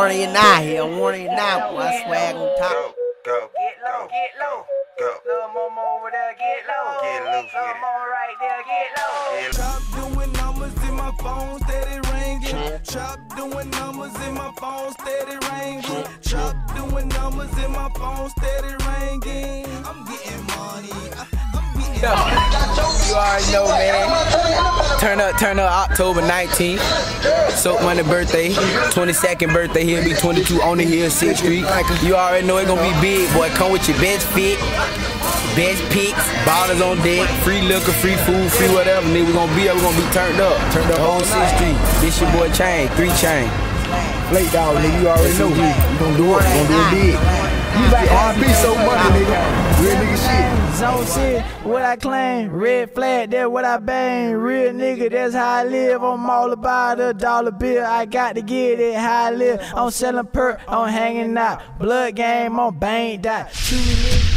warning you now here. I'm warning you now, boy. I swag on top. Go, go, Get low, go, get low. go. Little mama over there, get low. Get loose Little with it. mama right there, get low. Get Chop doing numbers in my phone, steady ringing. Chop doing numbers in my phone, steady ringing. Chop doing numbers in my phone, steady ringing. I'm getting money. I- I'm getting You already know, man. Turn up, turn up October 19th. Soap Money birthday. 22nd birthday. He'll be 22 on the hill, 6th Street. You already know it's gonna be big, boy. Come with your best fit, best picks, bottles on deck, free liquor, free food, free whatever. Nigga, we gonna be there. We gonna be turned up. Turned up whole 6th Street. This your boy Chain, three chain. Late dog, nigga, you already know. We gonna do it. We gonna do it big. You like R&B so money, nigga. Real nigga shit. Zone shit, what I claim. Red flag, that's what I bang. Real nigga, that's how I live. I'm all about a dollar bill. I got to get it how I live. I'm selling perk, I'm hanging out. Blood game, I'm banged out. Two niggas